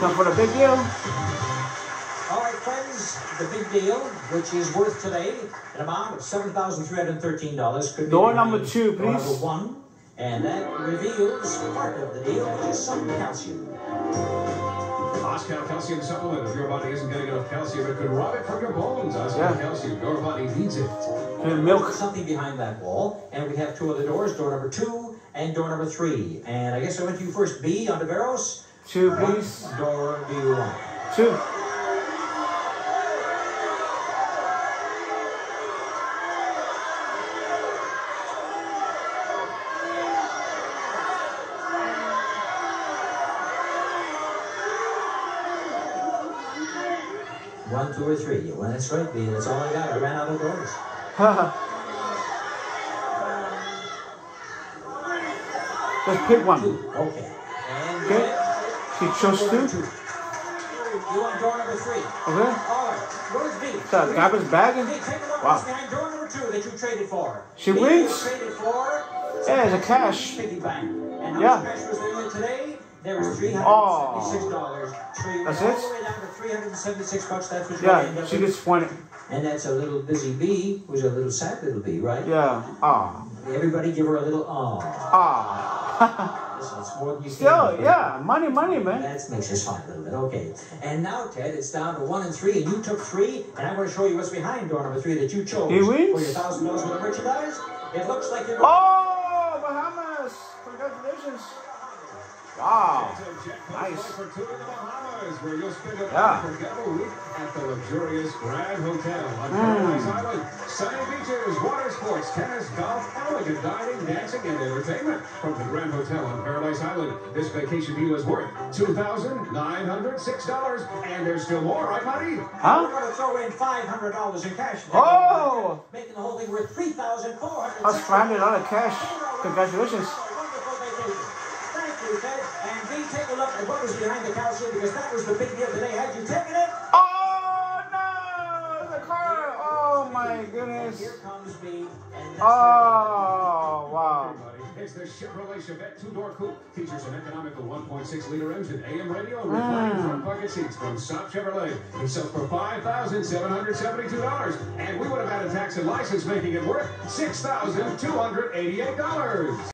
Come for the big deal. All right, friends, the big deal, which is worth today an amount of seven thousand three hundred thirteen dollars, could be Door behind number two, please. door please. Number one, and that reveals part of the deal, which is some calcium. Oscal Calcium Supplement. If your body isn't getting enough calcium, it could rob it from your bones. Oscal Yeah. Calcium. Your body needs it. And milk. Something behind that wall, and we have two other doors, door number two and door number three. And I guess I went to you first, B, on the Barrows. Two, please. Door do you want? Two. One, two, or three. Well, that's right, B. That's all I got. I ran out of doors. Just pick one. Two. Okay. And Okay. She chose door two. You want door number three? Okay. All right. Where's B? So, garbage bag. Hey, take a Wow. door number two that you traded for. She B, wins. Yeah, it's a cash. And Yeah. was there today? There was three hundred Oh. and. That's all it? the way down to three hundred and seventy-six bucks. That's what Yeah, she gets 20. And that's a little busy bee, who's a little sad little bee, right? Yeah. Ah. Everybody give her a little aw. Ah. Listen, it's more than you Still, yeah. Money, money, man. That makes us smile a little bit. Okay. And now, Ted, it's down to one and three, and you took three, and I'm going to show you what's behind door number three that you chose. He wins? For your thousand dollars worth of merchandise. It looks like you're. Oh, an Yeah. unforgettable week at the luxurious Grand Hotel on Mm. Paradise Island. Sunny beaches, water sports, tennis, golf, elegant dining, dancing, and entertainment from the Grand Hotel on Paradise Island. This vacation deal is worth two thousand nine hundred six dollars, and there's still more, right, buddy? Huh? We're going to throw in five hundred dollars in cash. Oh! Making the whole thing worth three thousand four hundred. That's $500 cash. Congratulations. Take a look at what was behind the calcium because that was the big deal today. Had you taken it? Oh, no. The car. Oh, my goodness. Here comes B. And that's Oh, wow. Everybody, It's the Chevrolet Chevette two-door coupe. Features an economical 1.6-liter engine, AM radio, mm. and reclining front bucket seats from Saab Chevrolet. It sells for $5,772, and we would have added tax and license, making it worth $6,288.